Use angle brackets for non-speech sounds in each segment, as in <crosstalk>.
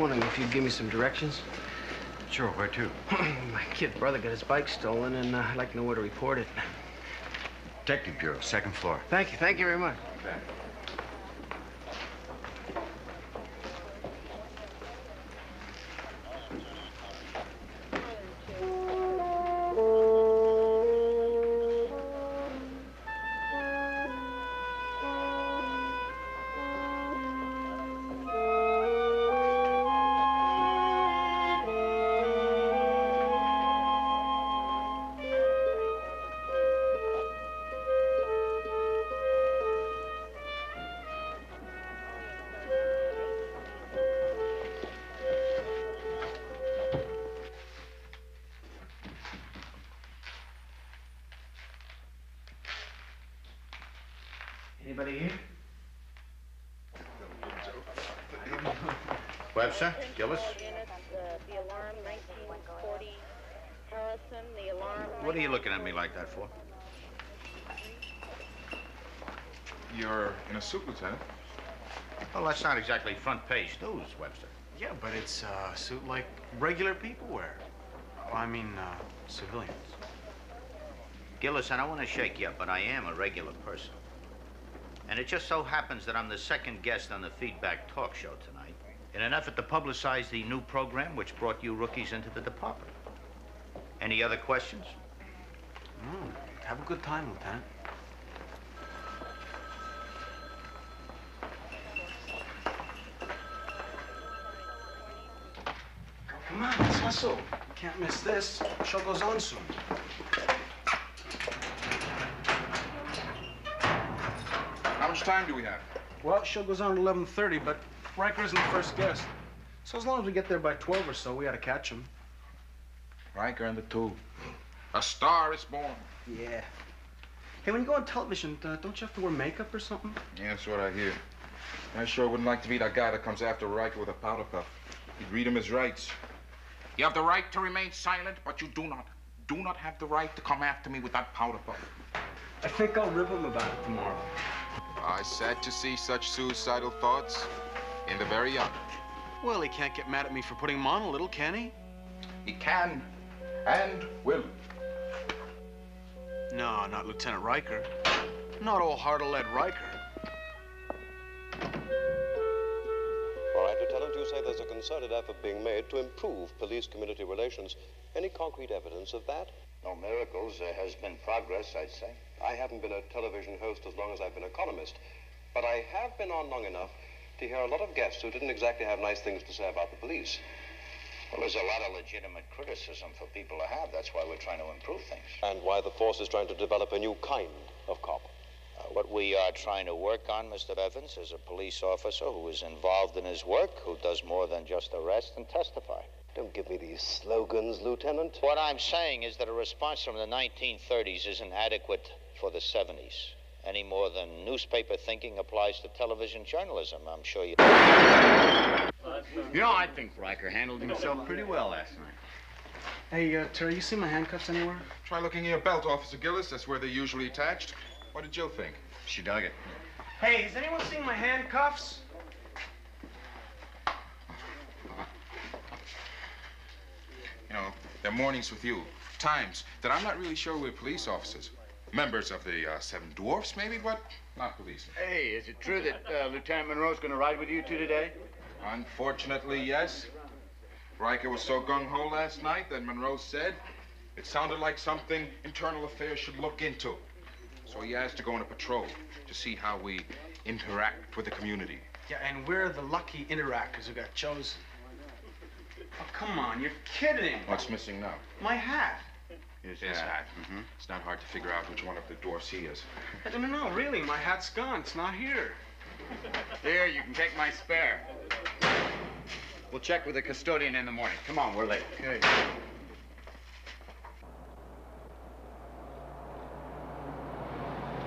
wondering if you'd give me some directions. Sure, where to? <clears throat> My kid brother got his bike stolen, and uh, I'd like to know where to report it. Detective Bureau, second floor. Thank you. Thank you very much. Webster, Gillis. The alarm 1940 Harrison, the alarm. What are you looking at me like that for? You're in a suit, Lieutenant. Well, that's not exactly front page news, Webster. Yeah, but it's uh, a suit like regular people wear. Well, I mean, uh, civilians. Gillis, I don't want to shake you up, but I am a regular person. And it just so happens that I'm the second guest on the Feedback Talk Show tonight in an effort to publicize the new program which brought you rookies into the department. Any other questions? Mm, have a good time, Lieutenant. Come on, let's hustle. Can't miss this. Show goes on soon. How much time do we have? Well, show goes on at 11.30, but Ryker isn't the first guest. So as long as we get there by 12 or so, we ought to catch him. Ryker and the two. A star is born. Yeah. Hey, when you go on television, uh, don't you have to wear makeup or something? Yeah, that's what I hear. I sure wouldn't like to be that guy that comes after Ryker with a powder puff. He'd read him his rights. You have the right to remain silent, but you do not. Do not have the right to come after me with that powder puff. I think I'll rib him about it tomorrow. I sad to see such suicidal thoughts in the very young. Well, he can't get mad at me for putting him on a little, can he? He can and will. No, not Lieutenant Ryker. Not old heart-of-lead Ryker. All right, Lieutenant, you say there's a concerted effort being made to improve police-community relations. Any concrete evidence of that? No miracles. There has been progress, I'd say. I haven't been a television host as long as I've been a columnist, but I have been on long enough to hear a lot of guests who didn't exactly have nice things to say about the police. Well, there's a lot of legitimate criticism for people to have. That's why we're trying to improve things. And why the force is trying to develop a new kind of cop. Uh, what we are trying to work on, Mr. Evans, is a police officer who is involved in his work, who does more than just arrest and testify. Don't give me these slogans, Lieutenant. What I'm saying is that a response from the 1930s isn't adequate for the 70s, any more than newspaper thinking applies to television journalism. I'm sure you. You know, I think Ryker handled himself pretty well last night. Hey, uh, Terry, you see my handcuffs anywhere? Try looking in your belt, Officer Gillis. That's where they're usually attached. What did Jill think? She dug it. Hey, has anyone seen my handcuffs? You know, there are mornings with you, times that I'm not really sure we're police officers. Members of the uh, Seven Dwarfs, maybe, but not police. Hey, is it true that uh, Lieutenant Monroe's going to ride with you two today? Unfortunately, yes. Ryker was so gung-ho last night that Monroe said it sounded like something Internal Affairs should look into. So he asked to go on a patrol to see how we interact with the community. Yeah, and we're the lucky interactors who got chosen. Oh, come on, you're kidding. What's missing now? My hat. Is Yeah. his hat. Mm-hmm. It's not hard to figure out which one of the dwarfs he is. No, no, no, really, my hat's gone. It's not here. <laughs> Here, you can take my spare. We'll check with the custodian in the morning. Come on, we're late. Okay.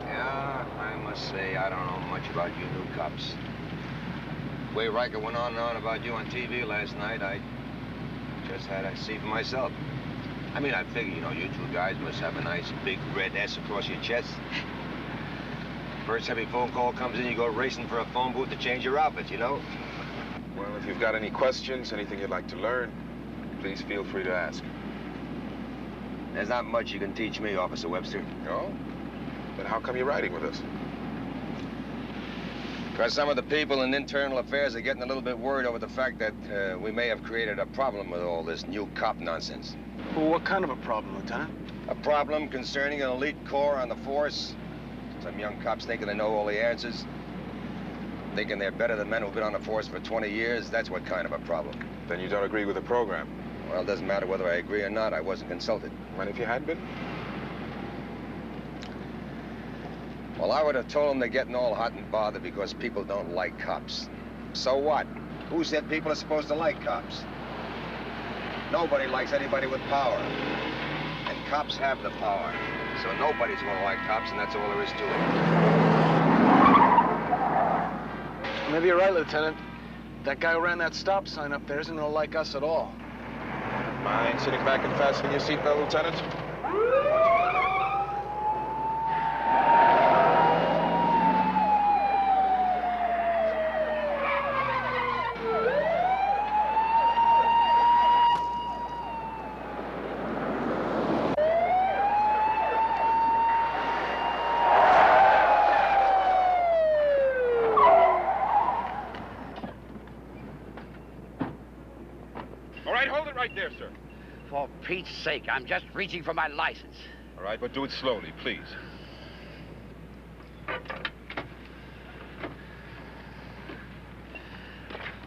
Yeah, I must say, I don't know much about you new cops. The way Ryker went on and on about you on TV last night, I just had to see for myself. I mean, I figure, you know, you two guys must have a nice big red S across your chest. First heavy phone call comes in, you go racing for a phone booth to change your outfit, you know? Well, if you've got any questions, anything you'd like to learn, please feel free to ask. There's not much you can teach me, Officer Webster. No? Then how come you're riding with us? Because some of the people in internal affairs are getting a little bit worried over the fact that uh, we may have created a problem with all this new cop nonsense. Well, what kind of a problem, Lieutenant? A problem concerning an elite corps on the force. Some young cops thinking they know all the answers. Thinking they're better than men who've been on the force for 20 years. That's what kind of a problem. Then you don't agree with the program. Well, it doesn't matter whether I agree or not. I wasn't consulted. And if you had been? Well, I would have told them they're getting all hot and bothered because people don't like cops. So what? Who said people are supposed to like cops? Nobody likes anybody with power. And cops have the power. So nobody's gonna like cops, and that's all there is to it. Maybe you're right, Lieutenant. That guy who ran that stop sign up there isn't gonna like us at all. Mind sitting back and fastening your seatbelt, Lieutenant? All right, hold it right there, sir. For Pete's sake, I'm just reaching for my license. All right, but do it slowly, please.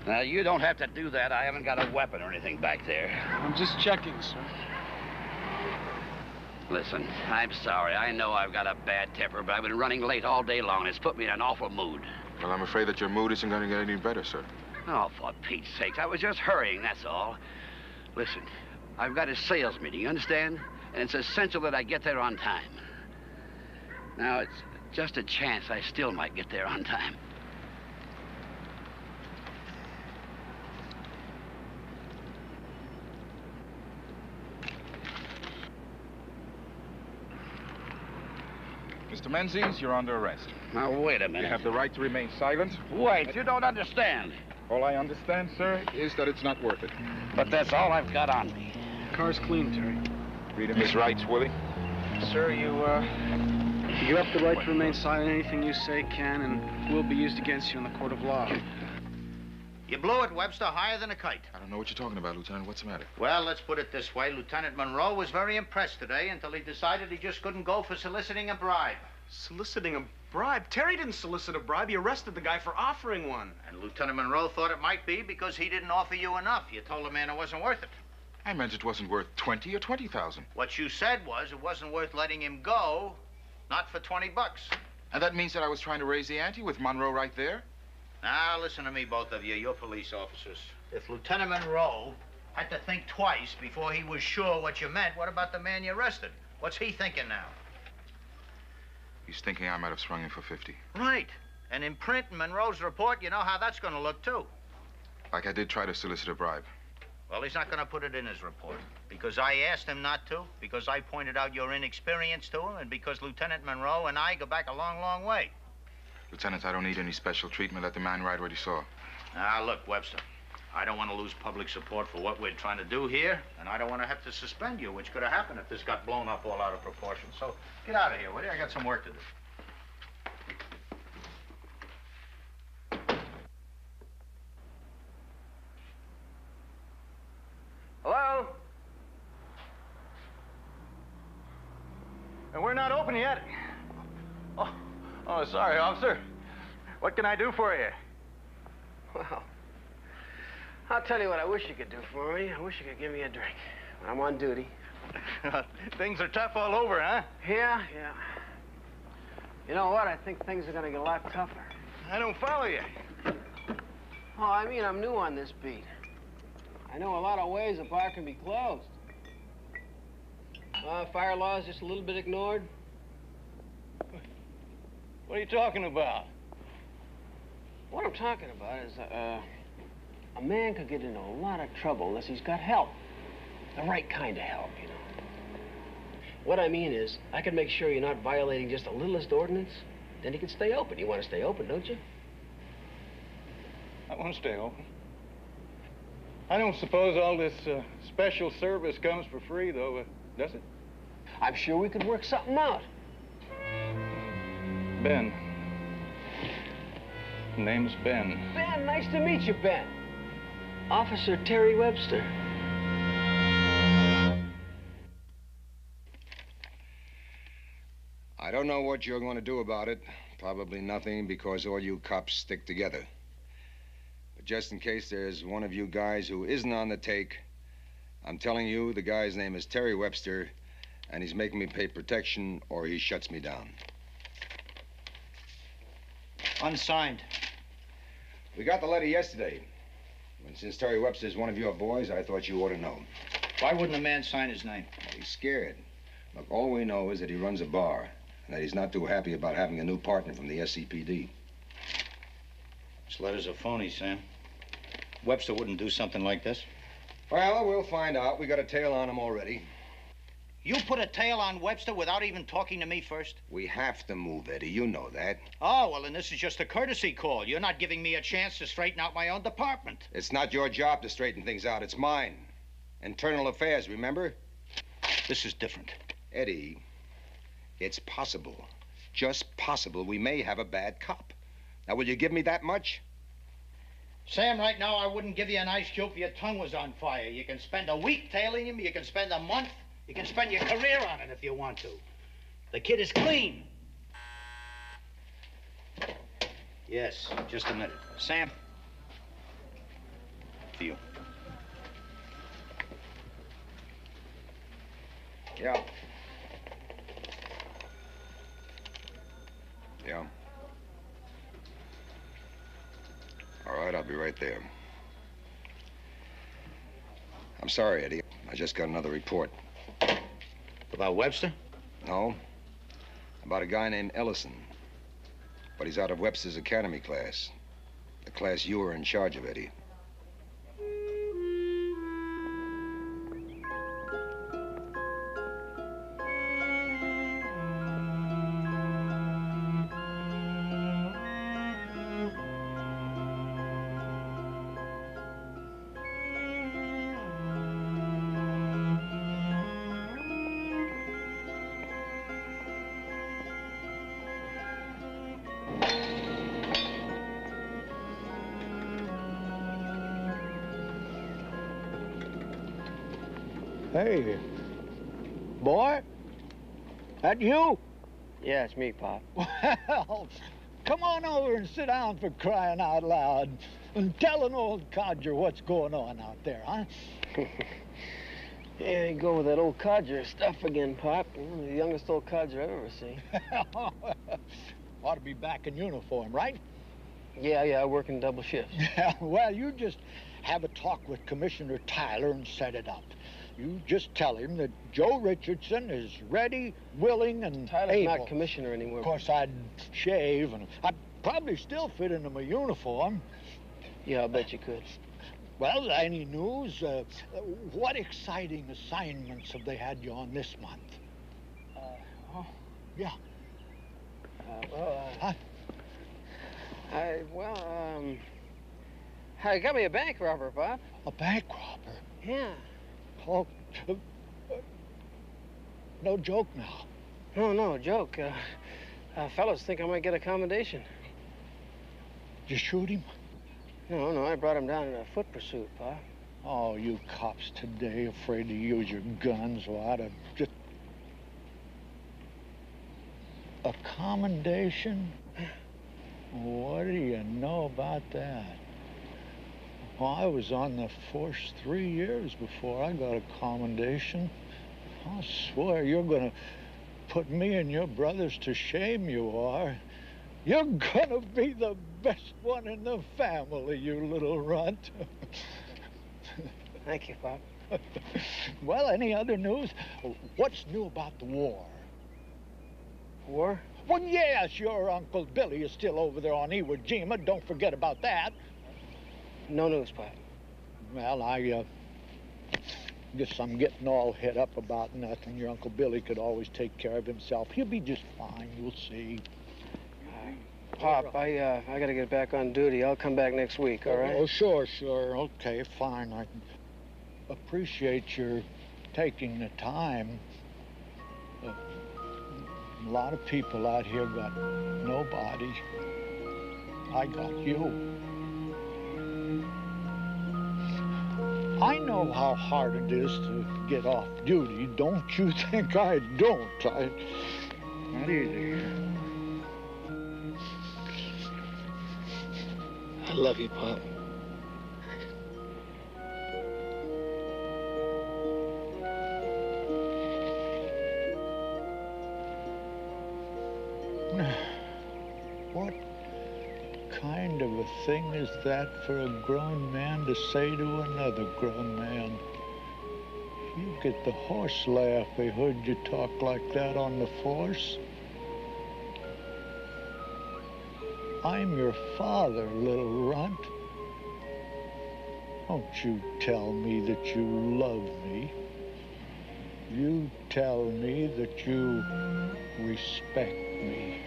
Now, you don't have to do that. I haven't got a weapon or anything back there. I'm just checking, sir. Listen, I'm sorry. I know I've got a bad temper, but I've been running late all day long, and it's put me in an awful mood. Well, I'm afraid that your mood isn't going to get any better, sir. Oh, for Pete's sake, I was just hurrying, that's all. Listen, I've got a sales meeting, you understand? And it's essential that I get there on time. Now, it's just a chance I still might get there on time. Mr. Menzies, you're under arrest. Now, wait a minute. You have the right to remain silent. Wait, you don't understand. All I understand, sir, is that it's not worth it. But that's all I've got on me. Car's clean, Terry. Read him his rights, Willie. Sir, you, uh, you have the right to remain silent. Anything you say can and will be used against you in the court of law. You blew it, Webster, higher than a kite. I don't know what you're talking about, Lieutenant. What's the matter? Well, let's put it this way. Lieutenant Monroe was very impressed today until he decided he just couldn't go for soliciting a bribe. Soliciting a bribe? Terry didn't solicit a bribe. He arrested the guy for offering one. And Lieutenant Monroe thought it might be because he didn't offer you enough. You told the man it wasn't worth it. I meant it wasn't worth 20 or 20,000. What you said was it wasn't worth letting him go, not for 20 bucks. And that means that I was trying to raise the ante with Monroe right there? Now, listen to me, both of you. You're police officers. If Lieutenant Monroe had to think twice before he was sure what you meant, what about the man you arrested? What's he thinking now? He's thinking I might have sprung him for 50. Right. And in print in Monroe's report, you know how that's going to look, too. Like I did try to solicit a bribe. Well, he's not going to put it in his report. Because I asked him not to, because I pointed out your inexperience to him, and because Lieutenant Monroe and I go back a long, long way. Lieutenant, I don't need any special treatment. Let the man ride what he saw. Now, look, Webster. I don't want to lose public support for what we're trying to do here, and I don't want to have to suspend you, which could have happened if this got blown up all out of proportion. So get out of here, will you? I got some work to do. And we're not open yet. Oh, oh, sorry, officer. What can I do for you? Well, I'll tell you what I wish you could do for me. I wish you could give me a drink. I'm on duty. <laughs> Things are tough all over, huh? Yeah, yeah. You know what? I think things are gonna get a lot tougher. I don't follow you. Oh, I mean, I'm new on this beat. I know a lot of ways a bar can be closed. Uh, fire law is just a little bit ignored. What are you talking about? What I'm talking about is uh, a man could get into a lot of trouble unless he's got help. The right kind of help, you know. What I mean is, I can make sure you're not violating just the littlest ordinance, then you can stay open. You want to stay open, don't you? I want to stay open. I don't suppose all this uh, special service comes for free, though, uh, does it? I'm sure we could work something out. Ben. Name's Ben. Ben, nice to meet you, Ben. Officer Terry Webster. I don't know what you're going to do about it. Probably nothing because all you cops stick together. But just in case there's one of you guys who isn't on the take, I'm telling you the guy's name is Terry Webster, and he's making me pay protection or he shuts me down. Unsigned. We got the letter yesterday. And since Terry Webster's one of your boys, I thought you ought to know. Why wouldn't a man sign his name? He's scared. Look, all we know is that he runs a bar, and that he's not too happy about having a new partner from the SCPD. This letter's a phony, Sam. Webster wouldn't do something like this. Well, we'll find out. We got a tail on him already. You put a tail on Webster without even talking to me first? We have to move, Eddie. You know that. Oh, well, then this is just a courtesy call. You're not giving me a chance to straighten out my own department. It's not your job to straighten things out. It's mine. Internal affairs, remember? This is different. Eddie, it's possible, just possible, we may have a bad cop. Now, will you give me that much? Sam, right now, I wouldn't give you an ice cube if your tongue was on fire. You can spend a week tailing him, you can spend a month, you can spend your career on it if you want to. The kid is clean. Yes, just a minute. Sam. For you. Yeah. Yeah. All right, I'll be right there. I'm sorry, Eddie. I just got another report. About Webster? No. About a guy named Ellison. But he's out of Webster's Academy class. The class you were in charge of, Eddie. That you? Yeah, it's me, Pop. <laughs> Well, come on over and sit down for crying out loud and tell an old codger what's going on out there, huh? <laughs> Yeah, you go with that old codger stuff again, Pop. You're the youngest old codger I've ever seen. <laughs> Ought to be back in uniform, right? Yeah, yeah, I work in double shifts. well, you just have a talk with Commissioner Tyler and set it up. You just tell him that Joe Richardson is ready, willing, and Tyler's able. not commissioner anymore. Of course, I'd shave, and I'd probably still fit into my uniform. Yeah, I'll bet you could. Well, any news? Uh, what exciting assignments have they had you on this month? Uh, oh, Yeah. uh, well, uh, Huh? I, well, um, I got me a bank robber, Pop. A bank robber? Yeah. Oh, uh, no joke now. No, no, joke. Uh, uh, fellows think I might get accommodation. You shoot him? No, no, I brought him down in a foot pursuit, Pop. Oh, you cops today afraid to use your guns. Well, I'd have just... A commendation? <sighs> What do you know about that? Well, I was on the force three years before I got a commendation. I swear you're gonna put me and your brothers to shame, you are. You're gonna be the best one in the family, you little runt. Thank you, Pop. well, any other news? What's new about the war? War? Well, yes, your Uncle Billy is still over there on Iwo Jima. Don't forget about that. No news, Pop. Well, I, uh, guess I'm getting all head up about nothing. Your Uncle Billy could always take care of himself. He'll be just fine, you'll see. Pop, I, uh, I gotta get back on duty. I'll come back next week, all right? Oh, sure, sure. Okay, fine. I appreciate your taking the time. Uh, a lot of people out here got nobody. I got you. I know how hard it is to get off duty. Don't you <laughs> think I don't? I... Not easy. I love you, Pop. Thing is that for a grown man to say to another grown man? You get the horse laugh. I heard you talk like that on the force. I'm your father, little runt. Don't you tell me that you love me. You tell me that you respect me.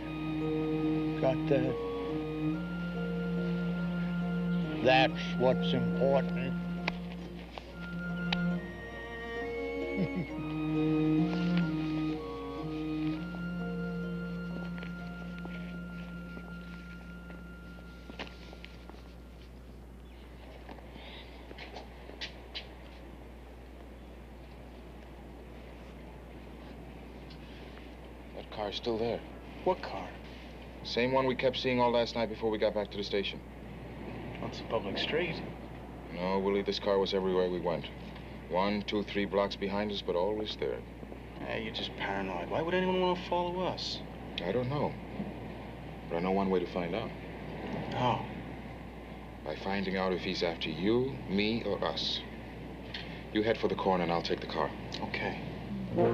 Got that? That's what's important. That car's still there. What car? Same one we kept seeing all last night before we got back to the station. Public street. No, Willie, this car was everywhere we went. One, two, three blocks behind us, but always there. Hey, you're just paranoid. Why would anyone want to follow us? I don't know. But I know one way to find out. How? By finding out if he's after you, me, or us. You head for the corner and I'll take the car. Okay. All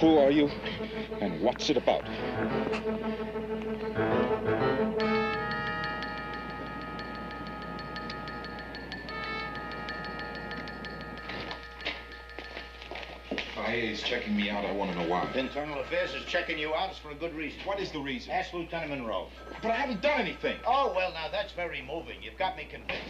Who are you? And what's it about? IA is checking me out. I want to know why. Internal Affairs is checking you out, it's for a good reason. What is the reason? Ask Lieutenant Monroe. But I haven't done anything. Oh, well, now that's very moving. You've got me convinced.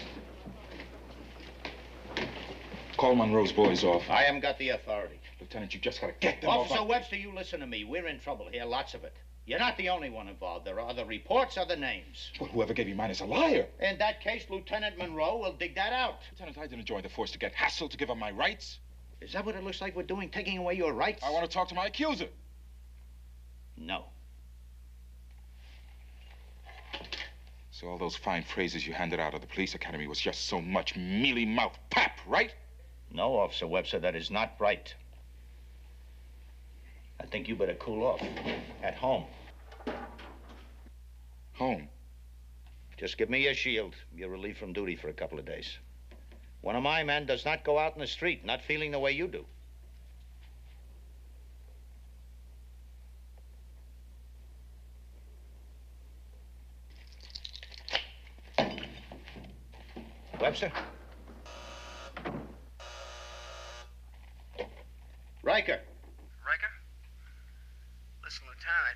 Call Monroe's boys off. I haven't got the authority. Lieutenant, you just got to get them Officer off. Webster, you listen to me. We're in trouble here, lots of it. You're not the only one involved. There are other reports, other names. Well, whoever gave you mine is a liar. In that case, Lieutenant Monroe will dig that out. Lieutenant, I didn't join the force to get hassled to give up my rights. Is that what it looks like we're doing, taking away your rights? I want to talk to my accuser. No. So all those fine phrases you handed out at the police academy was just so much mealy-mouthed pap, right? No, Officer Webster, that is not right. I think you better cool off. At home. Home? Just give me your shield. You're relieved from duty for a couple of days. One of my men does not go out in the street not feeling the way you do. Webster? Ryker. Listen, Lieutenant, I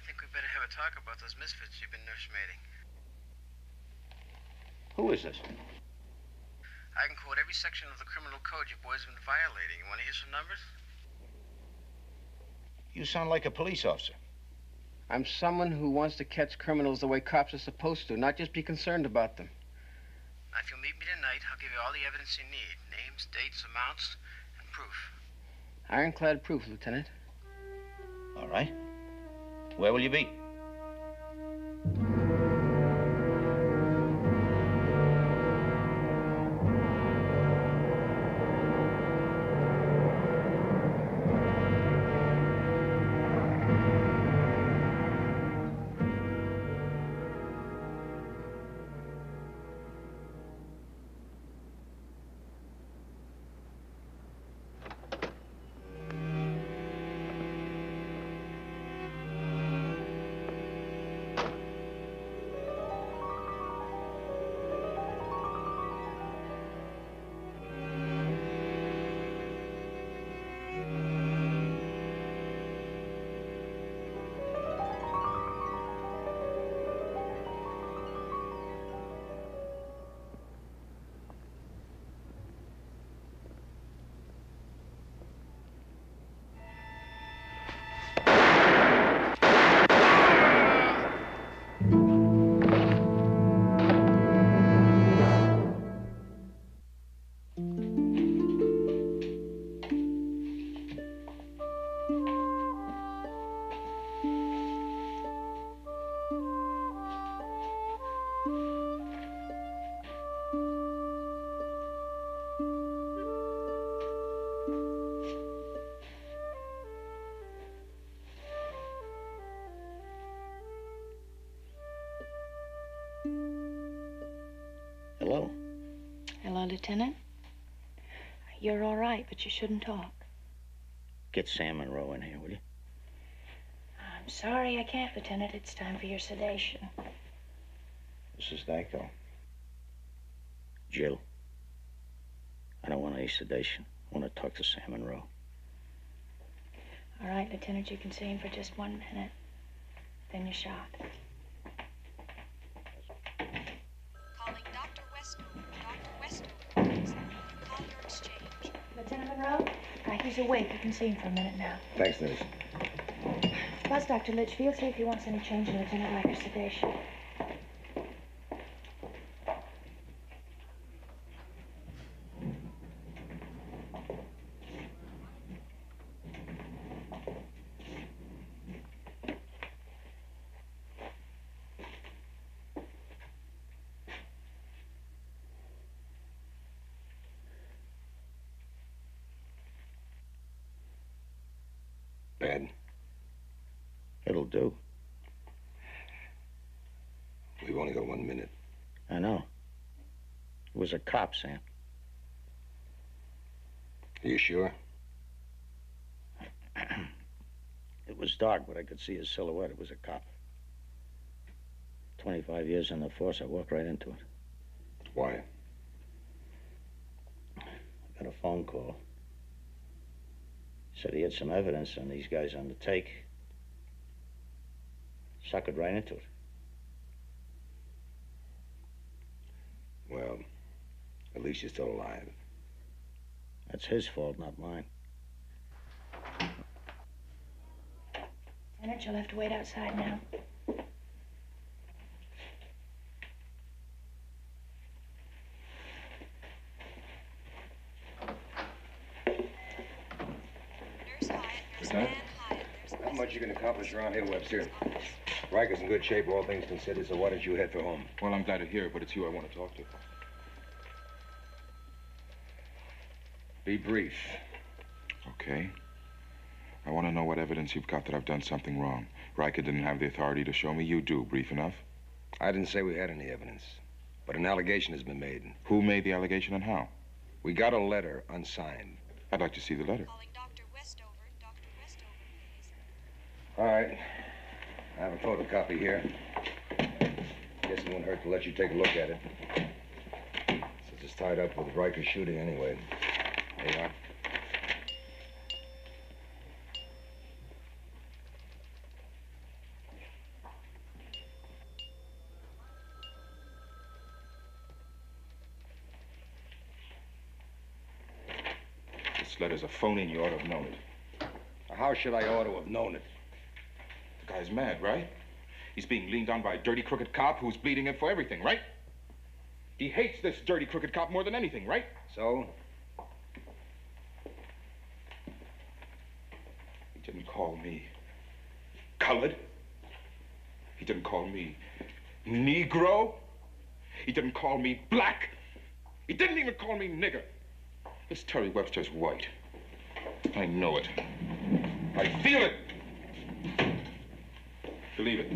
think we better have a talk about those misfits you've been nursemaiding. Who is this? I can quote every section of the criminal code you boys have been violating. You want to hear some numbers? You sound like a police officer. I'm someone who wants to catch criminals the way cops are supposed to, not just be concerned about them. Now, if you'll meet me tonight, I'll give you all the evidence you need names, dates, amounts, and proof. Ironclad proof, Lieutenant. All right. Where will you be? Hello. Lieutenant. You're all right, but you shouldn't talk. Get Sam Monroe in here, will you? I'm sorry I can't, Lieutenant. It's time for your sedation. This is Danko. Jill. I don't want any sedation. I want to talk to Sam Monroe. All right, Lieutenant, you can see him for just one minute. Then you're shot. He's awake. You can see him for a minute now. Thanks, nurse. Buzz Dr. Litchfield, see if he wants any change in Lieutenant Ryker's sedation. Bad. It'll do. We've only got one minute. I know. It was a cop, Sam. Are you sure? <clears throat> It was dark, but I could see his silhouette. It was a cop. 25 years in the force, I walked right into it. Why? I got a phone call. Said he had some evidence on these guys on the take. Suckered right into it. Well, at least you're still alive. That's his fault, not mine. Lieutenant, you'll have to wait outside now. Lieutenant? Not much you can accomplish around here, Webster. Ryker's in good shape, all things considered, so why don't you head for home? Well, I'm glad to hear it, but it's you I want to talk to. Be brief. Okay. I want to know what evidence you've got that I've done something wrong. Riker didn't have the authority to show me. You do. Brief enough? I didn't say we had any evidence, but an allegation has been made. Who made the allegation and how? We got a letter unsigned. I'd like to see the letter. Calling Dr. Westover. Dr. Westover, please. All right. I have a photocopy here. Guess it won't hurt to let you take a look at it. Since it's tied up with Ryker shooting anyway. There you are. This letter's a phony and you ought to have known it. How should I ought to have known it? The guy's mad, right? He's being leaned on by a dirty, crooked cop who's bleeding him for everything, right? He hates this dirty, crooked cop more than anything, right? So? He didn't call me colored. He didn't call me Negro. He didn't call me black. He didn't even call me nigger. This Terry Webster's white. I know it. I feel it. Believe it.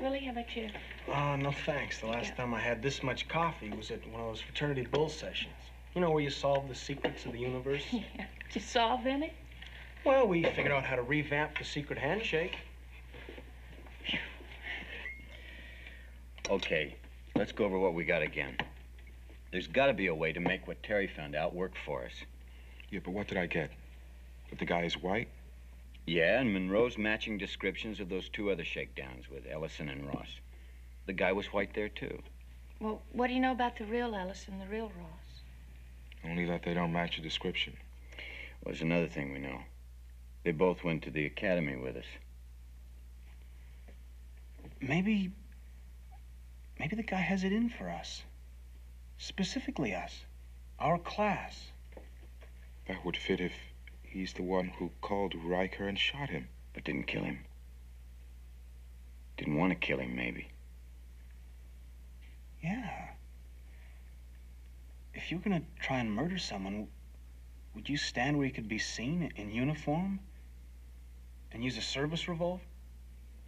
Willie, how about you? Oh, no thanks. The last time I had this much coffee was at one of those fraternity bull sessions. You know where you solve the secrets of the universe? <laughs> Yeah. Did you solve any? Well, we figured out how to revamp the secret handshake. Okay, let's go over what we got again. There's got to be a way to make what Terry found out work for us. Yeah, but what did I get? That the guy is white? Yeah, and Monroe's matching descriptions of those two other shakedowns with Ellison and Ross. The guy was white there, too. Well, what do you know about the real Ellison, the real Ross? Only that they don't match the description. Well, there's another thing we know. They both went to the academy with us. Maybe. Maybe the guy has it in for us. Specifically us. Our class. That would fit if he's the one who called Ryker and shot him. But didn't kill him. Didn't want to kill him, maybe. Yeah. If you were gonna try and murder someone, would you stand where he could be seen in uniform? And use a service revolver?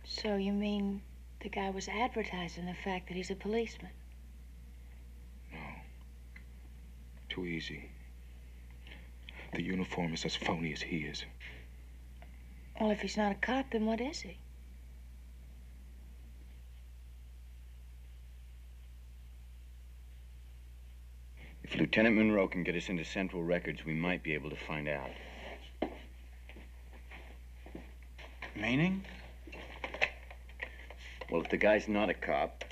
So you mean the guy was advertising the fact that he's a policeman? No. Too easy. The uniform is as phony as he is. Well, if he's not a cop, then what is he? If Lieutenant Monroe can get us into Central Records, we might be able to find out. Meaning? Well, if the guy's not a cop,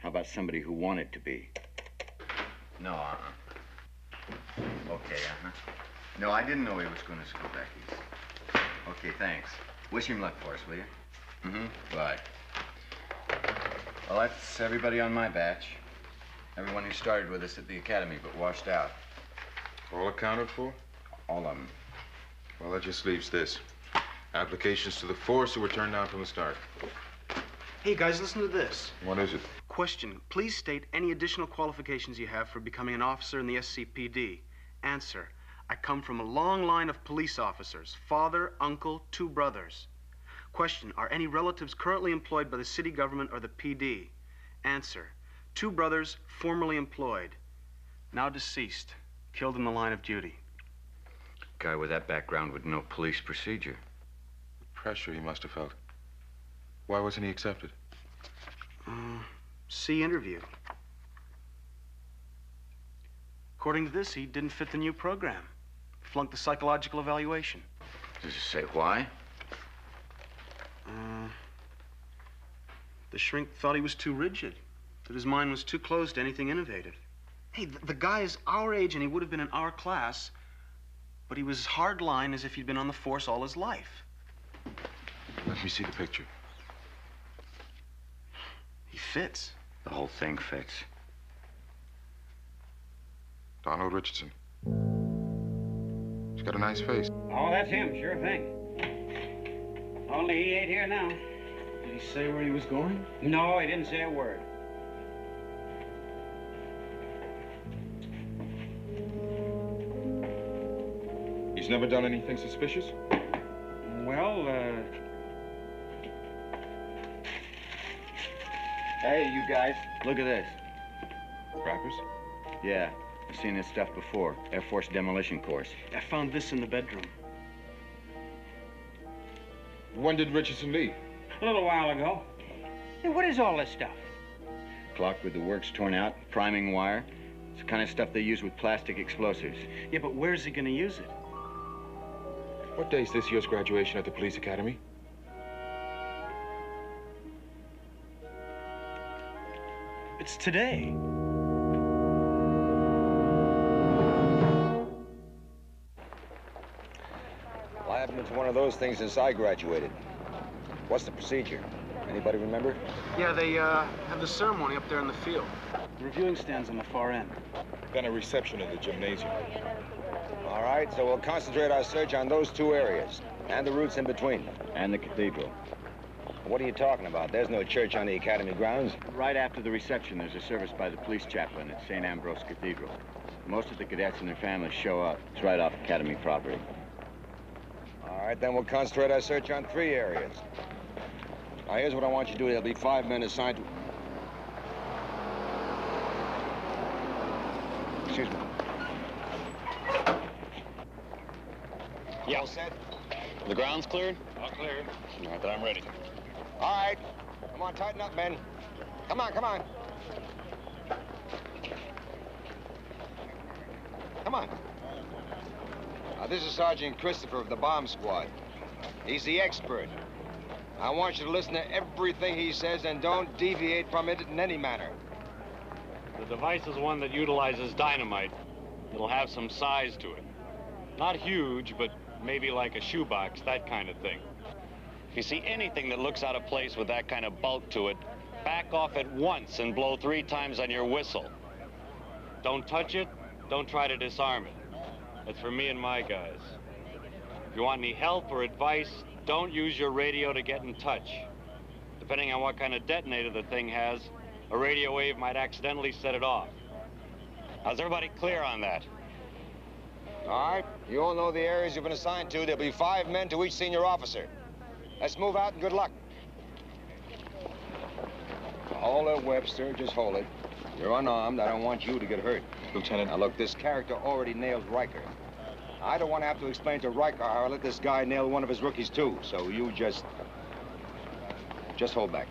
how about somebody who wanted to be? No, uh-uh. Okay, uh-huh. No, I didn't know he was going to school back east. Okay, thanks. Wish him luck for us, will you? Mm-hmm. Bye. Well, that's everybody on my batch. Everyone who started with us at the academy but washed out. All accounted for? All of them. Well, that just leaves this. Applications to the force who were turned down from the start. Hey, guys, listen to this. What is it? Question. Please state any additional qualifications you have for becoming an officer in the SCPD. Answer. I come from a long line of police officers. Father, uncle, two brothers. Question. Are any relatives currently employed by the city government or the PD? Answer. Two brothers formerly employed. Now deceased. Killed in the line of duty. Guy with that background would know police procedure. The Pressure he must have felt. Why wasn't he accepted? Uh, C interview. According to this, he didn't fit the new program. Flunked the psychological evaluation. Does it say why? Uh, the shrink thought he was too rigid, that his mind was too closed to anything innovative. Hey, the, the guy is our age and he would have been in our class, but he was as hardline as if he'd been on the force all his life. Let me see the picture. He fits. The whole thing fits. Donald Richardson. He's got a nice face. Oh, that's him, sure thing. Only he ain't here now. Did he say where he was going? No, he didn't say a word. He's never done anything suspicious? Well, uh. Hey, you guys, look at this. Rappers? Yeah, I've seen this stuff before. Air Force demolition course. I found this in the bedroom. When did Richardson leave? A little while ago. Hey, what is all this stuff? Clock with the works torn out, priming wire. It's the kind of stuff they use with plastic explosives. Yeah, but where's he gonna use it? What day is this year's graduation at the police academy? It's today. Those things since I graduated. What's the procedure? Anybody remember? Yeah, they uh, have the ceremony up there in the field. The reviewing stand's on the far end. Then a reception in the gymnasium. All right, so we'll concentrate our search on those two areas and the routes in between. And the cathedral. What are you talking about? There's no church on the academy grounds. Right after the reception, there's a service by the police chaplain at St. Ambrose Cathedral. Most of the cadets and their families show up. It's right off academy property. All right, then we'll concentrate our search on three areas. Now, here's what I want you to do. There'll be five men assigned to... Excuse me. Yeah. All set? The ground's cleared? All clear. All right, then I'm ready. All right. Come on, tighten up, men. Come on, come on. Come on. This is Sergeant Christopher of the bomb squad. He's the expert. I want you to listen to everything he says and don't deviate from it in any manner. The device is one that utilizes dynamite. It'll have some size to it. Not huge, but maybe like a shoebox, that kind of thing. If you see anything that looks out of place with that kind of bulk to it, back off at once and blow three times on your whistle. Don't touch it, don't try to disarm it. That's for me and my guys. If you want any help or advice, don't use your radio to get in touch. Depending on what kind of detonator the thing has, a radio wave might accidentally set it off. How's everybody clear on that? All right. You all know the areas you've been assigned to. There'll be five men to each senior officer. Let's move out and good luck. Hold it, Webster. Just hold it. You're unarmed. I don't want you to get hurt. Lieutenant. Now, look, this character already nailed Ryker. I don't want to have to explain to Ryker how I let this guy nail one of his rookies, too. So you just... Just hold back.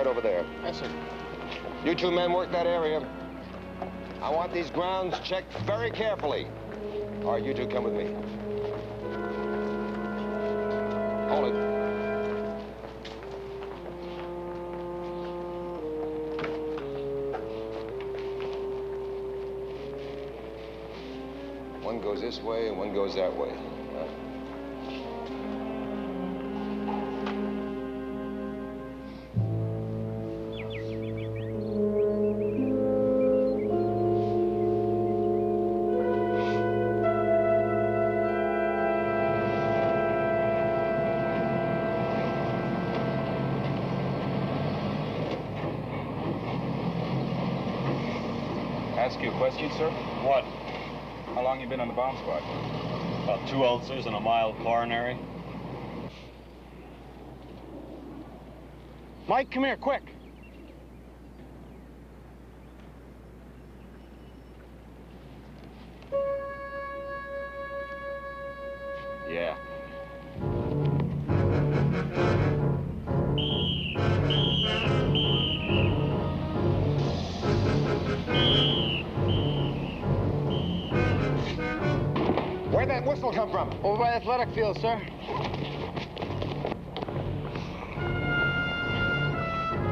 Right, over there. Yes, sir. You two men work that area. I want these grounds checked very carefully. All right, you two come with me. Hold it. One goes this way and one goes that way. You sir? What? How long you been on the bomb squad? About two ulcers and a mild coronary. Mike, come here, quick. Come from? Over by the athletic field, sir.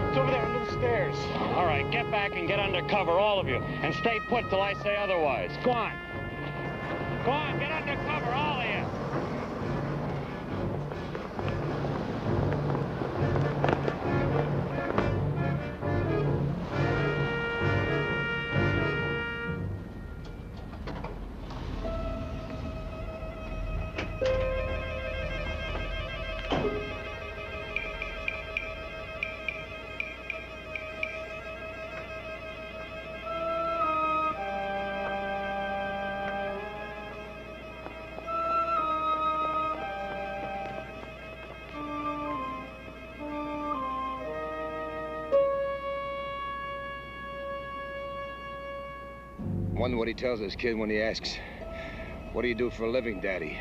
It's over there under the stairs. All right, get back and get under cover, all of you, and stay put till I say otherwise. Go on. Go on, Wonder what he tells his kid when he asks, What do you do for a living, Daddy?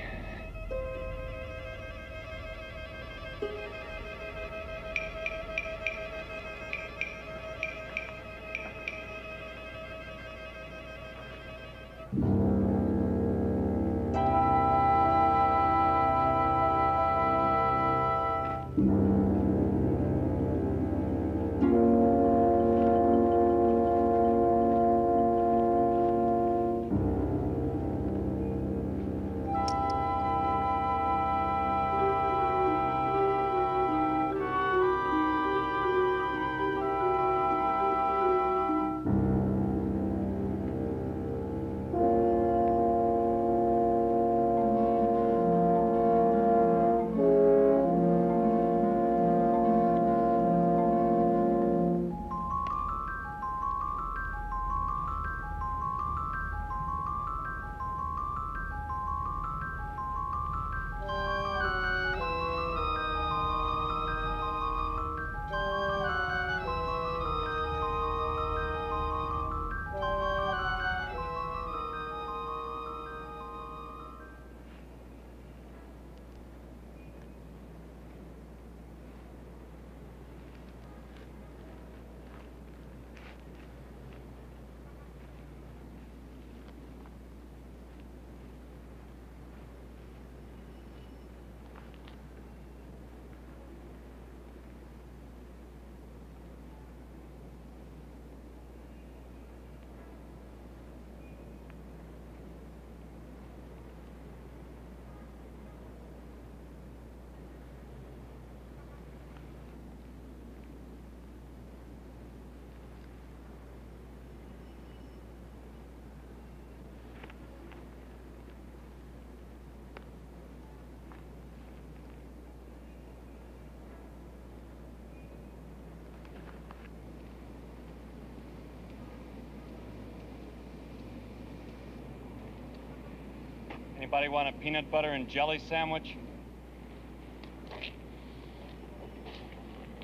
Anybody want a peanut butter and jelly sandwich?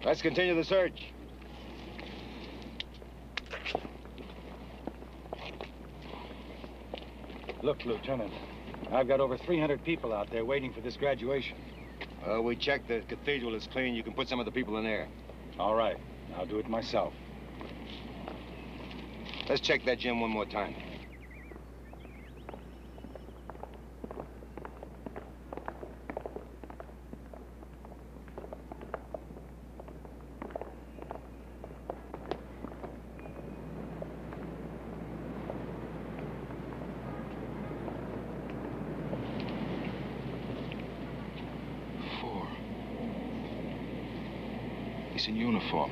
Let's continue the search. Look, Lieutenant, I've got over 300 people out there waiting for this graduation. Well, we checked the cathedral is clean. You can put some of the people in there. All right. I'll do it myself. Let's check that gym one more time. Four. He's in uniform.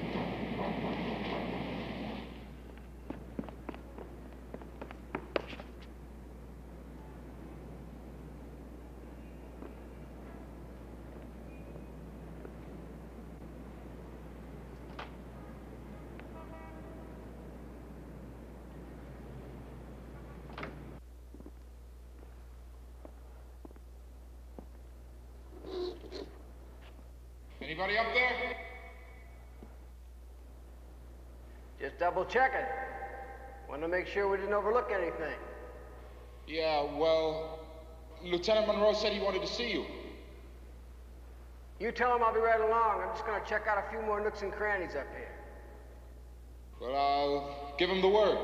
Anybody up there? Just double checking. Want to make sure we didn't overlook anything. Yeah, well, Lieutenant Monroe said he wanted to see you. You tell him I'll be right along. I'm just going to check out a few more nooks and crannies up here. Well, I'll give him the word.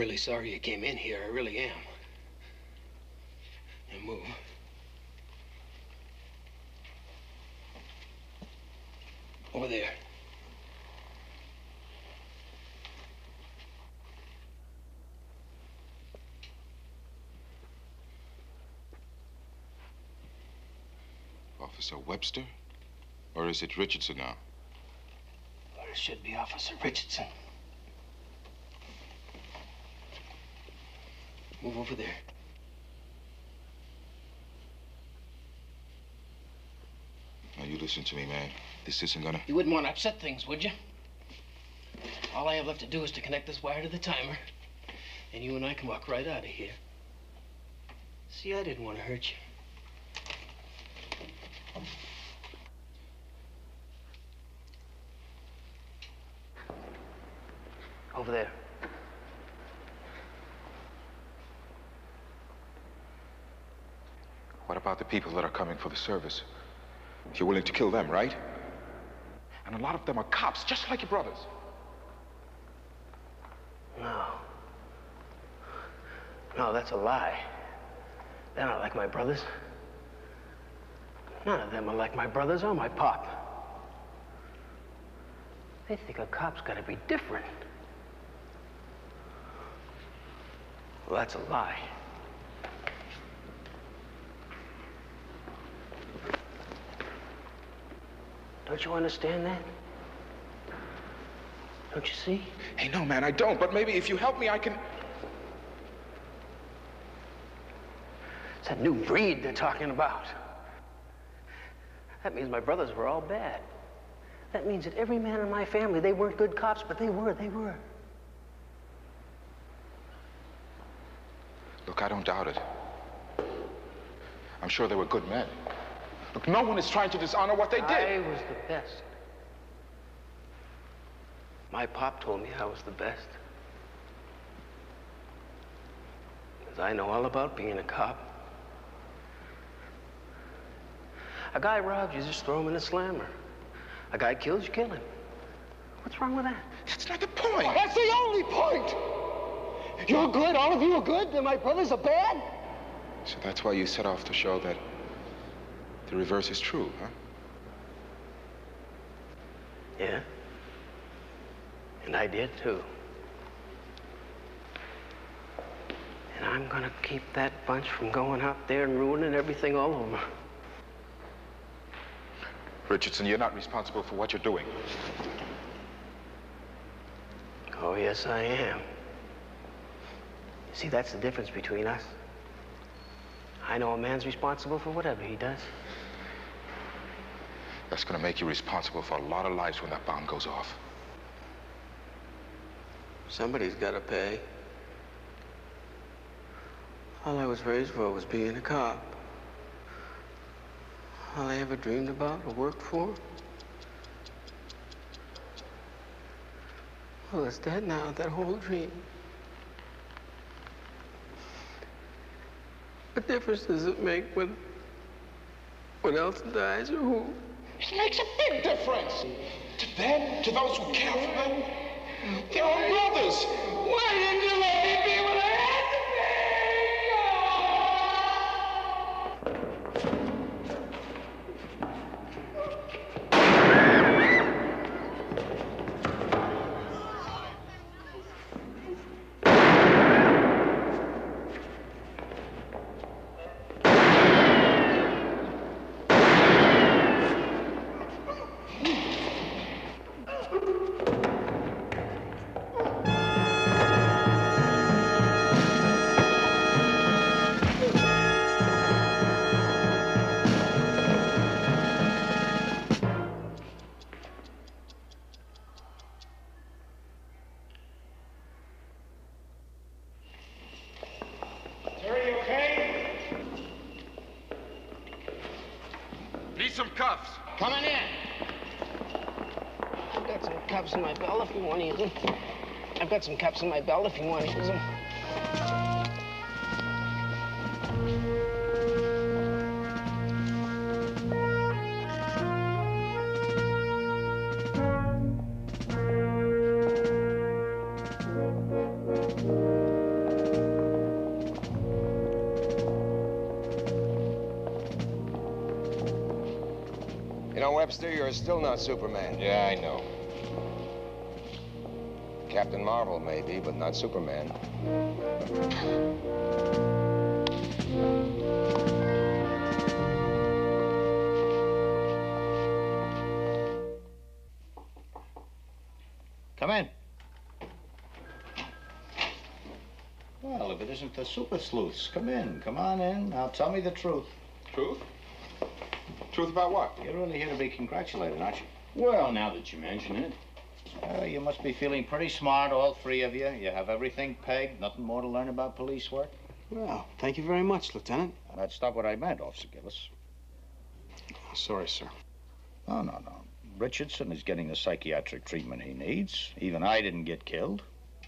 Really sorry you came in here. I really am. Now move. Over there. Officer Webster? Or is it Richardson now? Well, it should be Officer Richardson. Move over there. Now, you listen to me, man. This isn't gonna... You wouldn't want to upset things, would you? All I have left to do is to connect this wire to the timer, and you and I can walk right out of here. See, I didn't want to hurt you. Over there. What about the people that are coming for the service? You're willing to kill them, right? And a lot of them are cops, just like your brothers. No. No, that's a lie. They're not like my brothers. None of them are like my brothers or my pop. They think a cop's gotta be different. Well, that's a lie. Don't you understand that? Don't you see? Hey, no, man, I don't. But maybe if you help me, I can. It's that new breed they're talking about. That means my brothers were all bad. That means that every man in my family, they weren't good cops, but they were, they were. Look, I don't doubt it. I'm sure they were good men. Look, no one is trying to dishonor what they did. I was the best. My pop told me I was the best. Because I know all about being a cop. A guy robs you, just throw him in a slammer. A guy kills, you kill him. What's wrong with that? That's not the point. That's the only point. You're good, all of you are good, and my brothers are bad? So that's why you set off to show that the reverse is true, huh? Yeah. And I did too. And I'm gonna keep that bunch from going out there and ruining everything all over. Richardson, you're not responsible for what you're doing. Oh, yes, I am. You See, that's the difference between us. I know a man's responsible for whatever he does. That's gonna make you responsible for a lot of lives when that bomb goes off. Somebody's gotta pay. All I was raised for was being a cop. All I ever dreamed about or worked for. Well, it's dead now, that whole dream. What difference does it make when, when else dies or who? It makes a big difference. To them, to those who care for them. They're all brothers. Why didn't you let me be I've got some caps in my belt if you want to use them. You know, Webster, you're still not Superman. Yeah, I know. Captain Marvel, maybe, but not Superman. Come in. Well, if it isn't the super sleuths, come in. Come on in. Now tell me the truth. Truth? Truth about what? You're really here to be congratulated, aren't you? Well, now that you mention it. Well, you must be feeling pretty smart, all three of you. You have everything pegged, nothing more to learn about police work. Well, thank you very much, Lieutenant. That's not what I meant, Officer Gillis. Sorry, sir. No, no, no. Richardson is getting the psychiatric treatment he needs. Even I didn't get killed.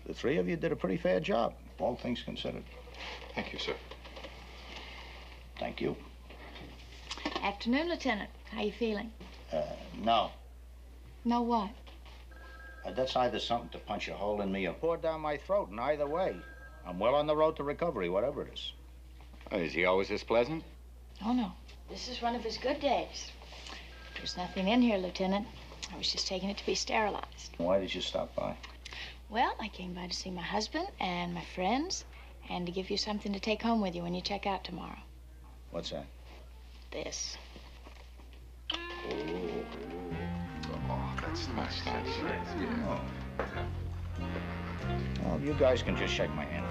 The three of you did a pretty fair job, all things considered. Thank you, sir. Thank you. Afternoon, Lieutenant. How are you feeling? Uh, no. No what? Uh, that's either something to punch a hole in me or pour down my throat, and either way, I'm well on the road to recovery, whatever it is. is he always this pleasant? Oh, no. This is one of his good days. There's nothing in here, Lieutenant. I was just taking it to be sterilized. Why did you stop by? Well, I came by to see my husband and my friends and to give you something to take home with you when you check out tomorrow. What's that? This. Oh, Yeah. Well, you guys can just shake my hand.